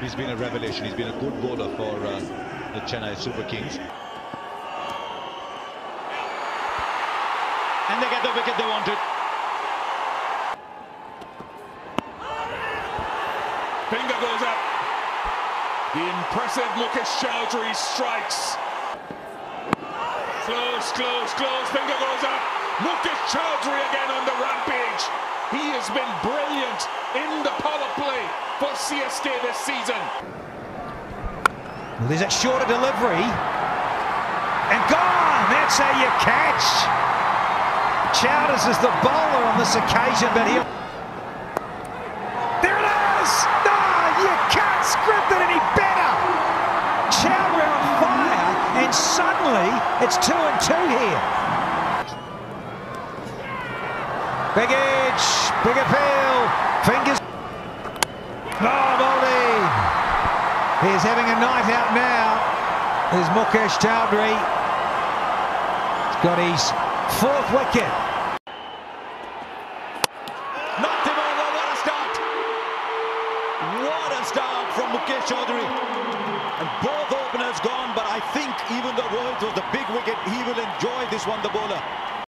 He's been a revelation. He's been a good bowler for uh, the Chennai Super Kings. And they get the wicket they wanted. Finger goes up. The impressive Mukesh Choudhary strikes. Close, close, close. Finger goes up. Mukesh Choudhary again on the rampage. He has been brilliant in the power play for CSK this season. Well, there's a shorter delivery. And gone! That's how you catch. Chowders is the bowler on this occasion, but he'll... There it is! No, you can't script it any better. Chowder on fire, and suddenly it's two and two here. Big edge, big appeal, fingers. Oh, Baldy. He's having a night out now. There's Mukesh Choudhary. He's got his fourth wicket. Knocked him over. What a start. What a start from Mukesh Choudhary. And both openers gone, but I think even though Rohit was the big wicket, he will enjoy this one, the bowler.